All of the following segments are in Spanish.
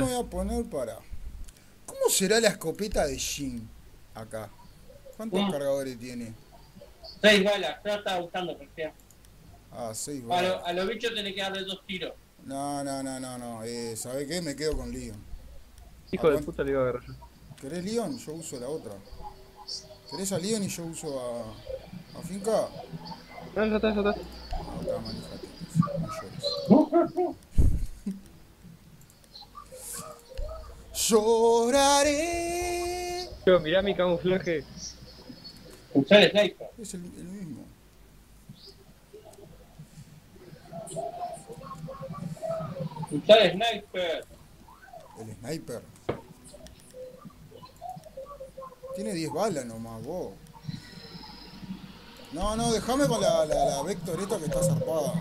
me voy a poner para. ¿Cómo será la escopeta de Jin acá? ¿Cuántos cargadores tiene? Seis balas, yo estaba buscando, porque Ah, seis a, balas. lo- a los bichos tenés que darle dos tiros. No, no, no, no, no. Eh, ¿Sabés qué? Me quedo con Leon. Hijo de puta le iba a agarrar yo. ¿Querés Leon? Yo uso la otra. ¿Querés a Leon y yo uso a. a Finca? No, ya está, ya está. No, está, manejate. No llores. Lloraré. Yo, mirá mi camuflaje. Usar el sniper. Es el, el mismo. Usar el sniper. El sniper. Tiene 10 balas nomás, vos. No, no, déjame con la, la, la Vector esta que está zarpada.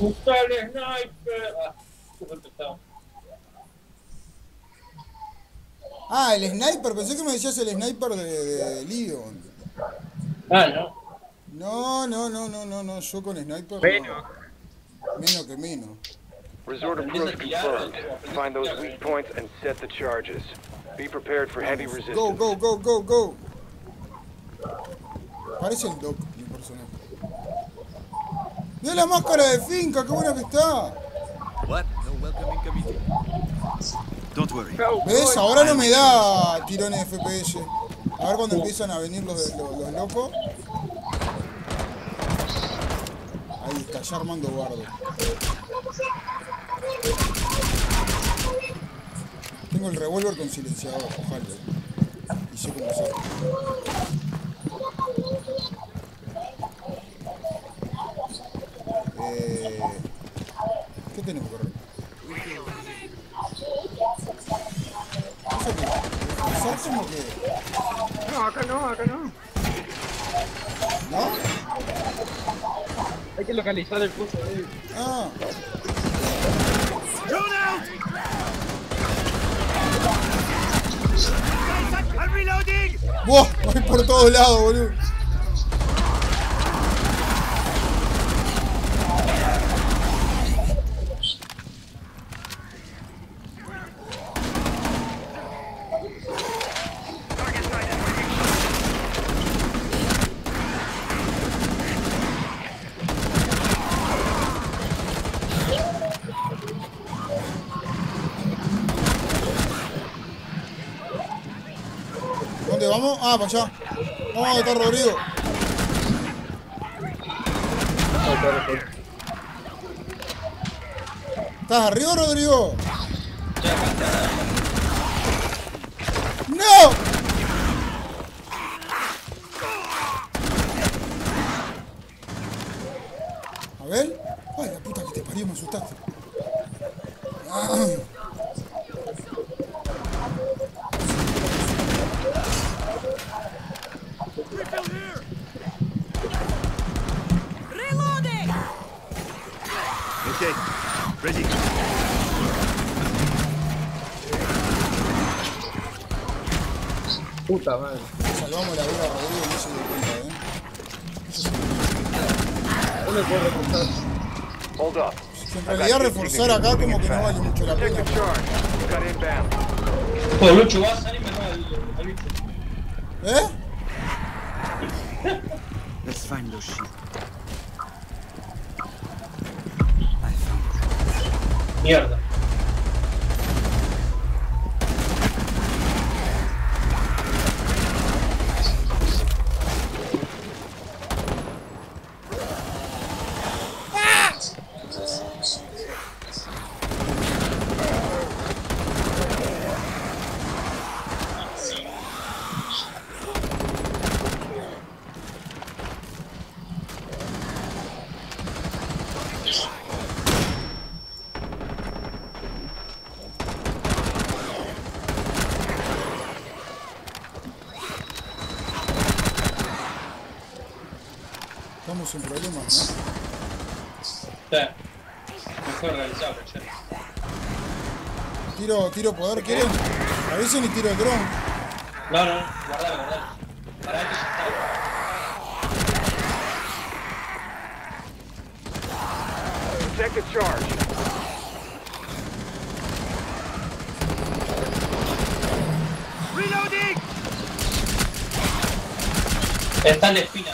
Usar el sniper. Ah, Ah, el sniper, pensé que me decías el sniper de, de Leon. Ah, no. No, no, no, no, no, no, yo con sniper no. Menos que menos. Resort approach confirmed. Find those weak points and set the charges. Be prepared for heavy Go, resistance. go, go, go, go. Parece el Doc, mi personaje. Mira la máscara de finca, qué buena que está. What? No welcome incoming. ¿Ves? Ahora no me da tirones de FPS. A ver cuando empiezan a venir los, los, locos. Ahí está, ya armando bardo. Tengo el revólver con silenciador, ojalá. Y sé cómo usarlo. Eh, ¿Qué tenemos que hacer? Eso que, hacer como que, No, acá no, acá no. ¿no? Hay que localizar el punto de Ah, Drone out! I'm reloading! ¡Buah! Voy por todos lados, boludo. ¿Dónde vamos? Ah, para allá. Vamos a está Rodrigo. ¿Estás arriba, Rodrigo? ¡No! A ver. Ay, la puta que te parió, me asustaste. Ah. Okay, ready. Puta madre. Salvamos la vida a Rodrigo, no se dio cuenta, ¿eh? No me puedo reforzar. Hold up. En realidad reforzar acá como que no vale mucho la pena. Pues Lucho, vas a salir y me roba el, el bicho. ¿Eh? Let's find those sheep. Mierda. Sí. Mejor. Tiro, tiro poder, ¿quieres? Avisen y tiro el dron. No, no, guardalo, guardalo. Para que ya está. Second charge. Reloading. Está en la espina,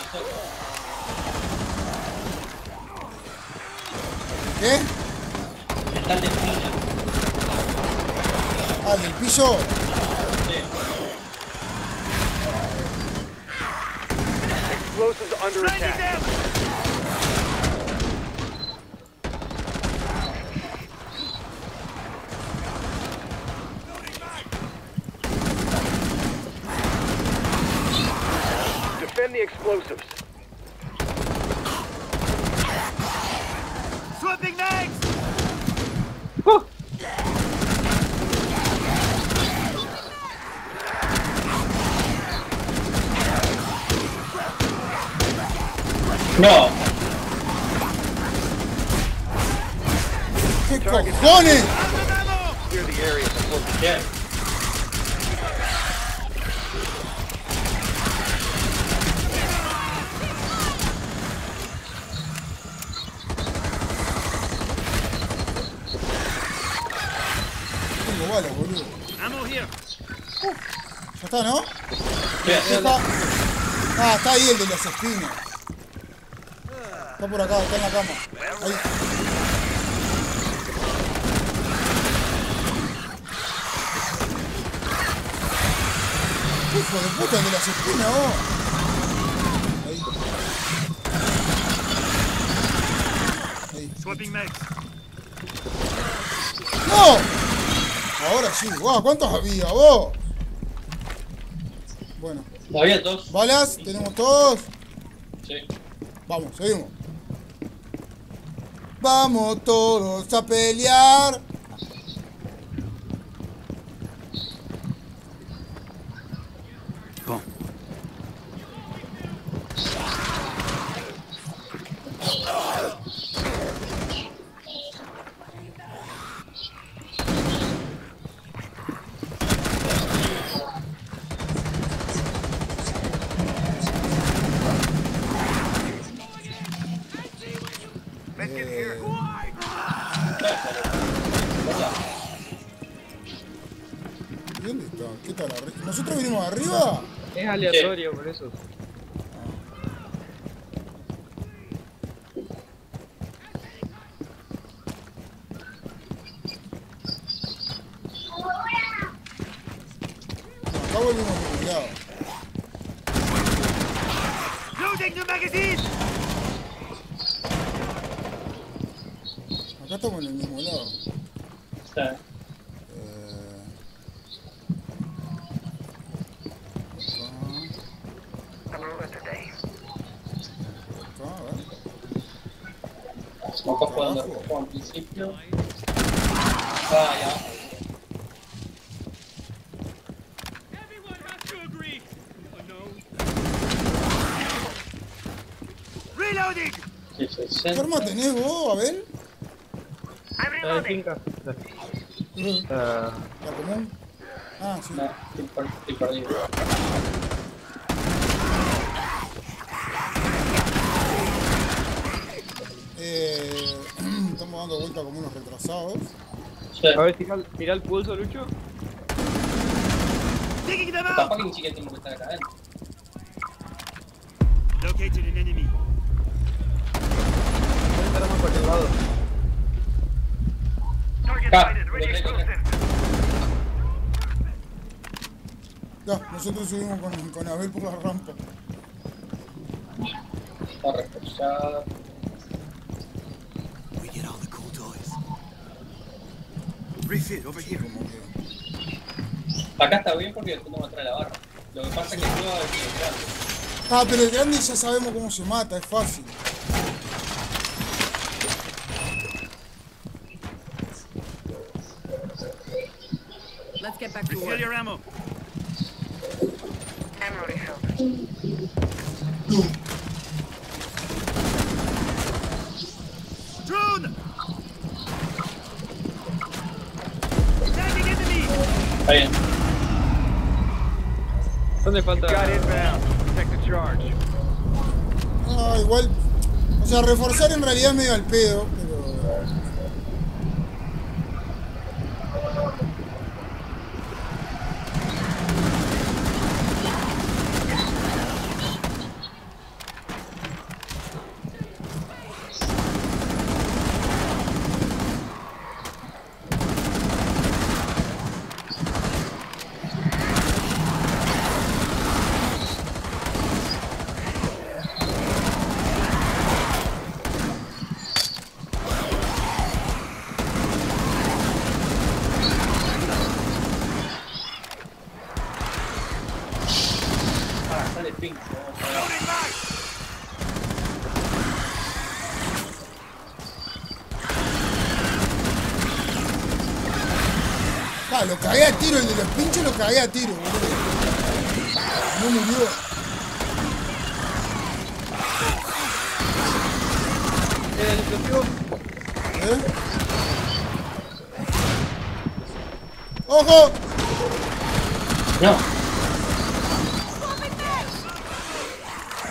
¿Qué? Está en la espina. Ah, el del piso. Sí. Explosives under attack. Defend the explosives. Swapping mags! No. ¿Qué cojones? Tengo balas, boludo. Ammo here! Ya está, ¿no? Ya está. Ah, está ahí el de las espinas. Está por acá, está en la cama. Ahí. Hijo de puta, de las espinas, vos. Ahí. Ahí. Swapping! ¡No! Ahora sí, guau, ¿cuántos había, vos? Bueno, Todavía dos. balas, tenemos todos. Sí. Vamos, seguimos. Vamos todos a pelear. Aleatorio, por eso. Acá volvimos a ningún lado. Loading the magazine! Acá estamos en el mismo lado. Está. Eh, acá. Acá, a ver. Vamos jugando Abajo. como al principio. Ya. Everyone has to agree! No. Reloading! Sí, sí, sí. ¿Qué arma tenés vos, Abel? Está en finca. Ah, La común. Ah, sí. No, estoy perdido. Eh, estamos dando vuelta como unos retrasados. Sí. a ver, tira, tira el pulso, Lucho. Que ni siquiera tengo que estar acá adentro. Located an enemy. Puede estar más por el lado. Ya, nosotros subimos con, con Abel por la rampa. Está reforzado. We get all the cool toys. Refit over here. Como que... Acá está bien porque tengo atrás de la barra. Lo que pasa es que el juego es muy grande. Ah, pero el grande ya sabemos cómo se mata, es fácil. Let's get back to Refill work. your ammo. Drone! Está bien. ¿Dónde falta? Got inbound. Protect the charge. Ah, igual. O sea, reforzar en realidad es medio al pedo, lo cagué a tiro, el de los pinchos lo cagué a tiro, boludo. No murió. El explosivo. ¿Eh? ¡Ojo! No.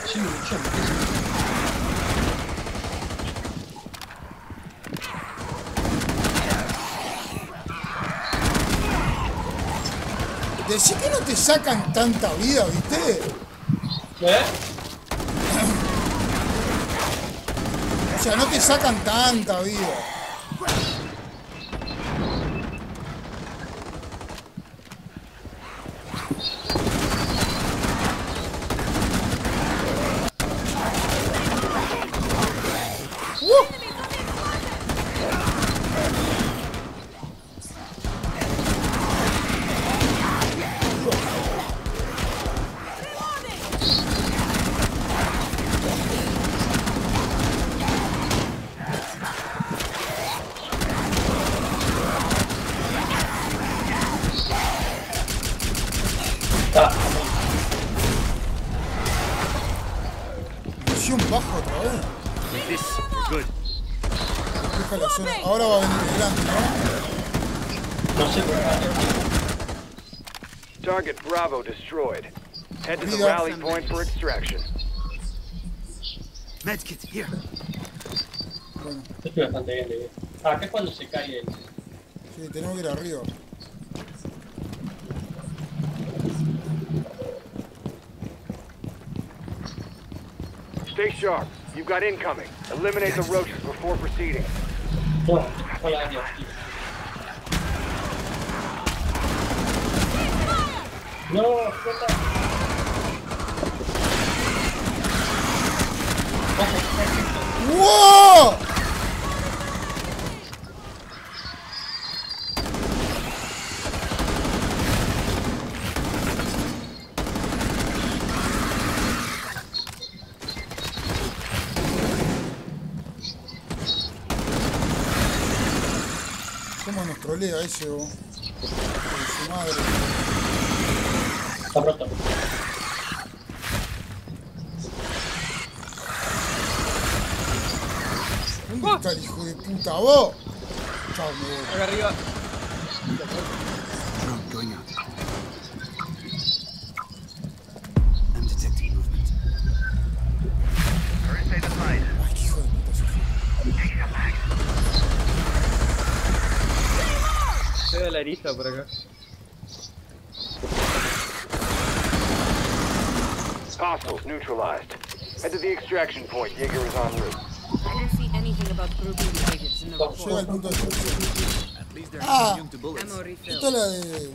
Sí, yo, Decí que no te sacan tanta vida, ¿viste? ¿Eh? O sea, no te sacan tanta vida. Ah, Misión baja otra vez. With this, good. Deja la zona. Ahora va a venir el ¿no? no sé por qué. Target Bravo destroyed. Head to the rally point for extraction. Medkit, here. Bueno, Estoy bastante bien de. Ah, acá es cuando se cae el. sí, tenemos que ir arriba. Stay sharp. You've got incoming. Eliminate the roaches before proceeding. No, hola, adiós. No, oh? Por su madre. Está roto. ¿Dónde está el hijo de puta, vos? Chao, me voy. Acá arriba. Ese. Se ve por acá. Hostiles neutralized. Head to the extraction point. Jaeger is en route. I didn't see anything about grouping behaviors in the report. punto de. At least they're Ah. immune to bullets. Ammo refill. Esta es la de,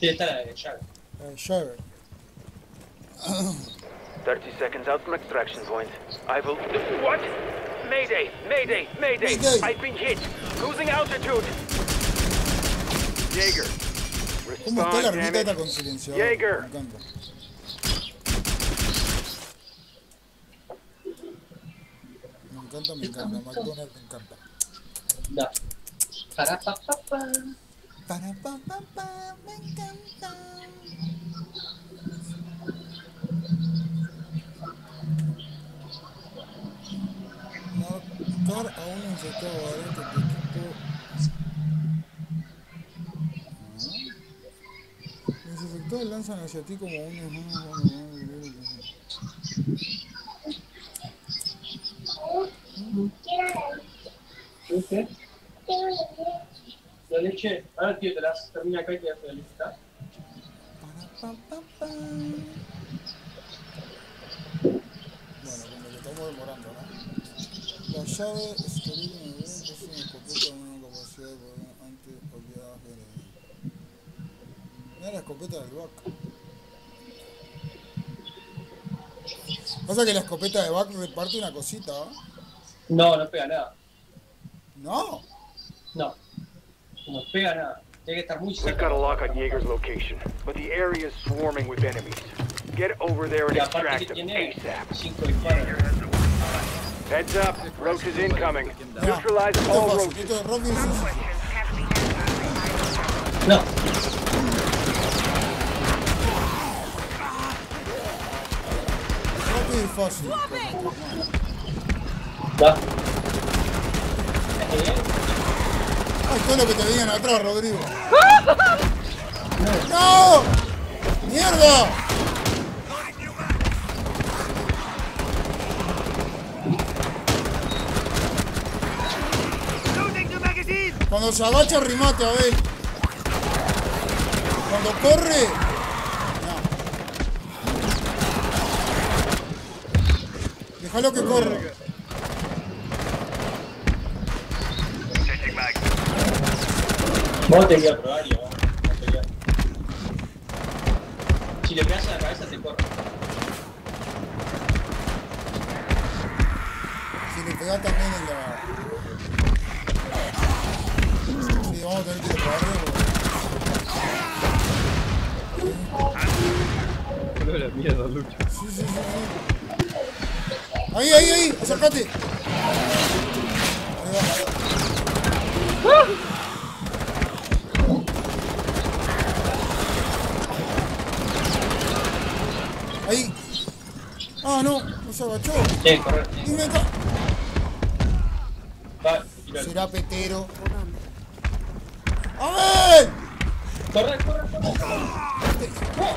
Sí, está la de Jagger. la de 30 seconds out from extraction point. I will. What? Mayday! Mayday! Mayday! Mayday. I've been hit! Losing altitude! Jaeger. ¿Cómo está la ermita esta con silenciador? Jaeger. Me encanta. Me encanta, me encanta. McDonald's me encanta. Da. Para, pa, pa, pa. Para, pa, pa, pa, me encanta. Marcar a un infectado lanzan hacia ti como un. La leche. A ver, tío, te las termina acá y te das la pa. Bueno, como que estamos demorando, ¿no? La llave escondida en el evento es una escopeta con una capacidad de poder Mira la escopeta del back. Pasa que la escopeta de back reparte una cosita, ¿ah? No, no pega nada. No. No. No pega nada. Tiene que estar muy We've cerca. got a lock on Jaeger's location, but the area is swarming with enemies. Get over there and Y aparte extract que them tiene ASAP. 5 disparos. Heads up, roaches incoming. Ya. Neutralize all roaches. No. Rápido y fácil. Va. Ay, todo lo que te venían atrás, Rodrigo. ¡No! ¡Mierda! Cuando se agacha, rimate, a ver. Cuando corre. Déjalo que corre. Vos te voy a probar y vamos a pelear. Si le pegas a la cabeza te corre. Si le pegas también en la. Sí, vamos a tener que arriba. Solo la mierda, Lucho. Sí, sí, sí, sí. Ahí, ahí, ahí, acércate. Ahí va. Ahí. Ah, no, no se agachó. Sí, correr. sí. Dime acá. Va. Será petero. ¡A ver! Corre, corre, corre. Claro,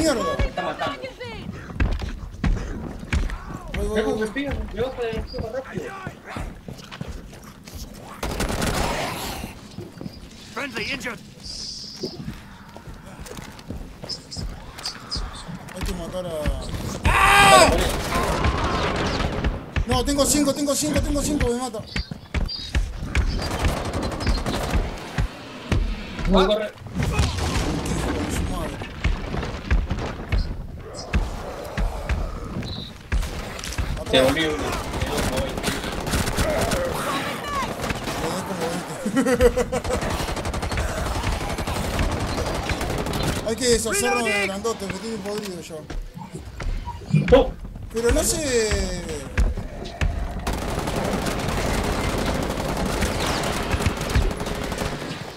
Mierda. Me está matando. Voy, voy, me rápido. Friendly injured. Hay que matar a... ¡Ah! No, tengo cinco, tengo cinco, tengo cinco, me mata. Voy a correr. Te Atrás, volví uno. Me voy. le doy como 20. Hay que deshacernos del grandote, que tiene podrido ya. ¡Oh! Pero no sé...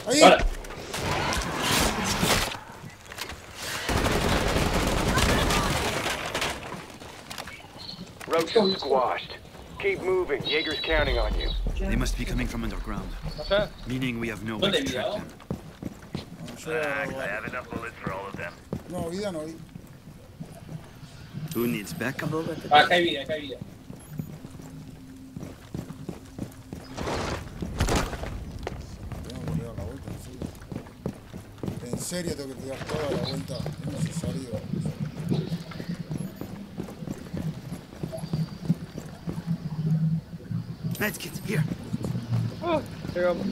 Ahí. Roaches squashed. Keep moving. Jaeger's counting on you. They must be coming from underground, Allá. meaning we have no way to track mirado? them. Yo voy a grabar. No, vida no vi. Who needs backup? Ah, acá hay vida, acá hay vida. Tengo que dar en serio. Tengo que dar toda la vuelta. Es necesario. Medkit, here. Ah, llegamos.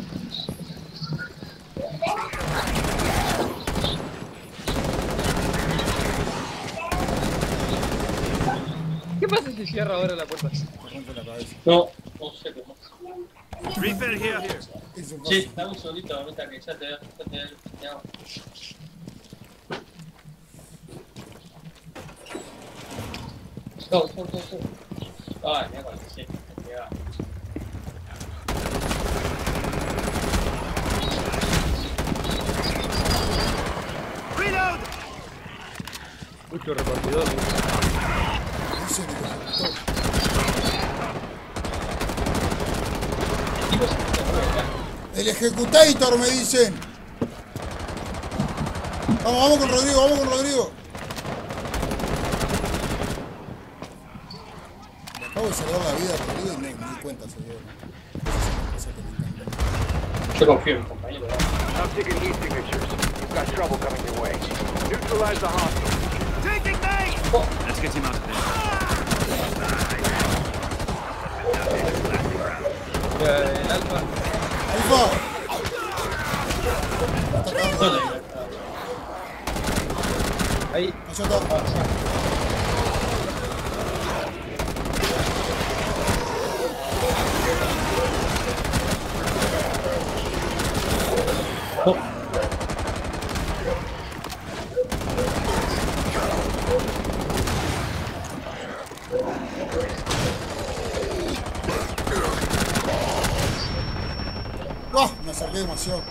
¿Qué pasa si cierra ahora la puerta? No, no sé cómo. Refill here. Dame un segundito, ahorita que ya te ya te ya. Go, go, go, go. Sí, Mucho repartidor. Dice que lo ejecutó. Chicos, te mueve acá. El ejecutator me dicen. Vamos, vamos con Rodrigo, vamos con Rodrigo. Me acabo de salvar la vida a Rodrigo y no me di cuenta, señor. Yo confío en mi compañero. ¿no? I'm taking heat signatures. You've got trouble coming your way. Neutralize the hostile. Let's get him out of there. Eh, el alfa. Alfa. Está ¿Dónde? acá. Ahí. Allá está. Oh, ¡Ah! Me acerqué demasiado.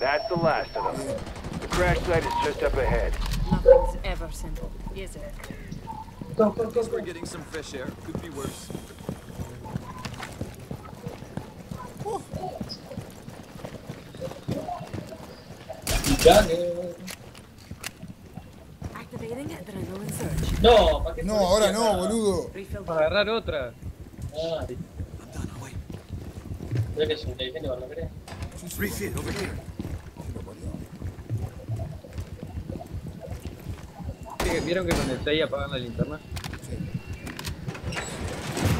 That's the last of them. The crash site is just up ahead. Nothing's ever simple, is it? Guess we're getting some fresh air. Could be worse. Jagger. Activating adrenaline surge. No, ¿para qué No, te ahora decía no, nada? boludo. Refill. Para agarrar otra. Ah, I'm done. Away. Creo que es inteligente cuando cree. Sí, sí, Refill over here. lo parió. Sí, ¿Vieron que con el 6 apagan la linterna?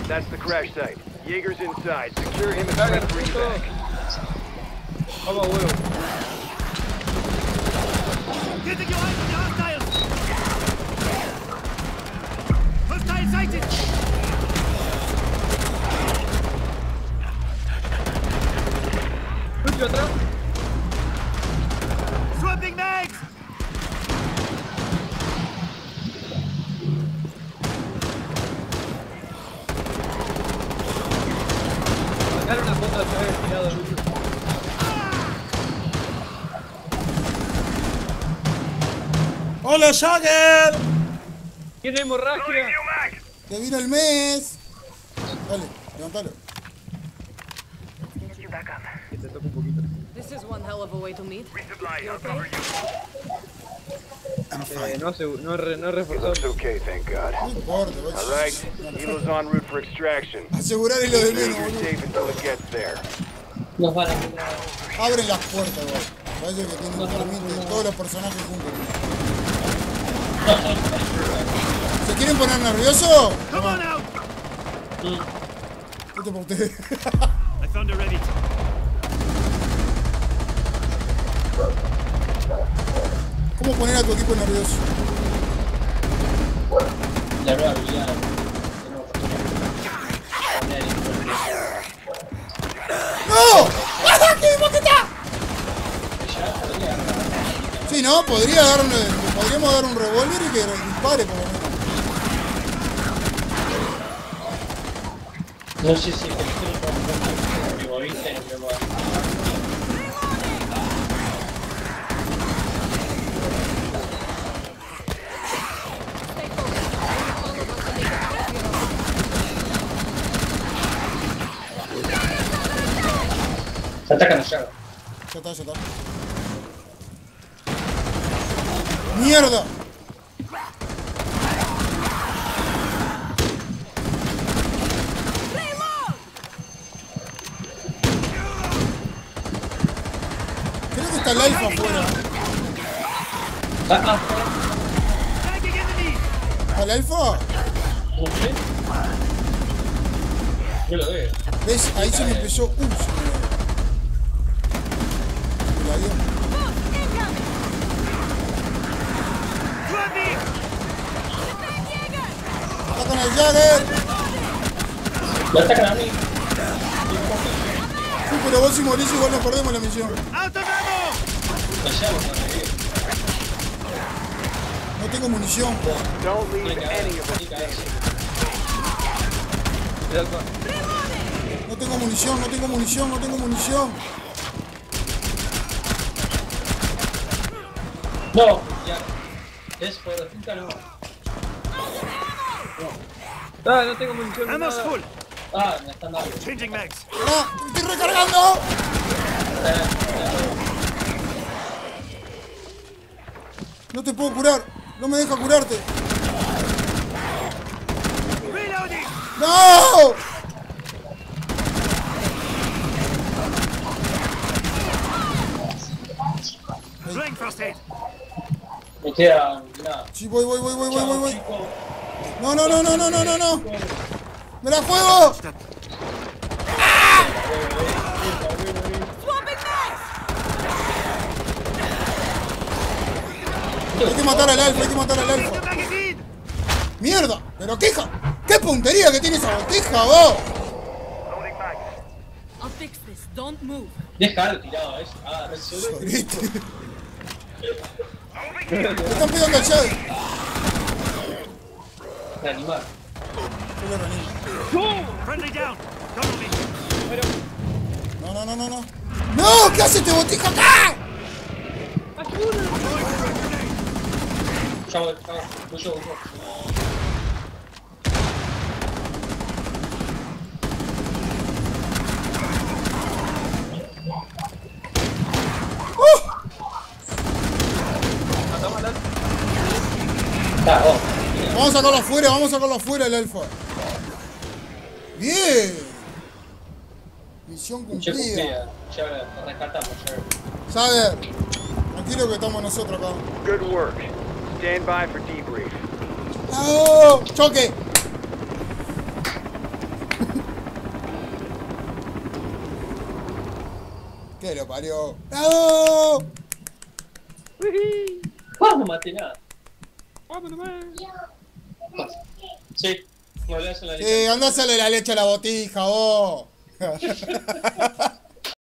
That's the crash site. Jaeger's inside. Secure him and for puto. evac. Vamos, huevo. ¡Hola, Jagger! Tiene hemorragia. ¡Que vino el mes! Dale, levantalo. Que te toca un poquito. This is one hell of a way to meet. You okay? Eh, no, asegu- no, re- no. Looks okay, thank God. No All right, Elo's en route for extraction. Asegurar lo de menos, You're boludo. safe until it gets there. Nos van a. Abren las puertas, güey. Parece que tienen un permite todos los personajes juntos. ¿Se quieren poner nerviosos? Come on out! Esto para ustedes. I found a. ¿Cómo poner a tu equipo nervioso? La nueva habilidad. no-. ¡Ah, qué boqueta! Sí, ¿no? Podría darle, podríamos dar un revólver y que dispare por lo menos. No sé si es que estoy con mi moviste en el lugar. Stay focused. All of us to make it out of here. Se atacan allá. Ya está, ya está. ¡Mierda! Creo que está el alfa afuera. Ah, ah! ¿Está el alfa? no sé. Yo lo veo. ¿Ves? Ahí se me empezó. ¡Uh! Se me... El avión. Swapping! ¡Atacan al Jagger! Lo atacan a mí. Sí, pero vos si morís igual nos perdemos la misión. No tengo munición. Don't leave any of. No tengo munición, no tengo munición, no tengo munición. No, ya. Es por la no. Ah, no tengo munición. Ah, me están dando. Changing mags. Ah, estoy recargando. No te puedo curar. No me deja curarte. No. Me queda. Sí, voy, voy, voy, voy, voy, voy. voy. No, no, no, no, no, no, no, no. ¡Me la juego! Hay que matar al elfo, hay que matar al elfo. ¡Mierda! ¿Pero qué hija? ¿Qué puntería que tiene esa botija, vos? Déjalo tirado, es. Ah, no sé. Sorete. Me están pegando al. Reanimar. Yo lo reanimo. Friendly down. Cover me. No, no, no, no, no. ¡No! ¿Qué hace este botija acá? Ya voy, ya voy. Voy yo, voy yo. Está, oh. mira. Vamos a sacarlo afuera, vamos a sacarlo afuera el elfo. Bien. Misión Ya cumplida. cumplida. Ya rescatamos, ya. Saber. Tranquilo que estamos nosotros acá. Good work. Stand by for debrief. ¡No! ¡Choque! ¿Qué lo parió? ¡No! ¡Vamos, maté nada! Sí, no le hacen la Sí, andásale la leche a la botija, vos.